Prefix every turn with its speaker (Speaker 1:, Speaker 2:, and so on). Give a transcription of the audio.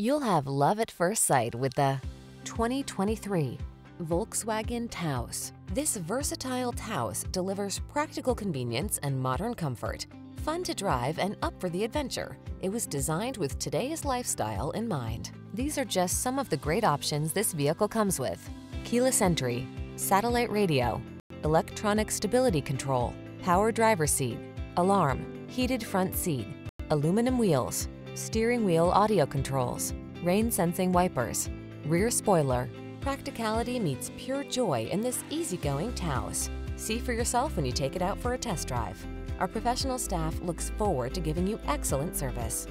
Speaker 1: You'll have love at first sight with the 2023 Volkswagen Taos. This versatile Taos delivers practical convenience and modern comfort. Fun to drive and up for the adventure. It was designed with today's lifestyle in mind. These are just some of the great options this vehicle comes with. Keyless entry, satellite radio, electronic stability control, power driver seat, alarm, heated front seat, aluminum wheels, steering wheel audio controls, rain sensing wipers, rear spoiler. Practicality meets pure joy in this easygoing Taos. See for yourself when you take it out for a test drive. Our professional staff looks forward to giving you excellent service.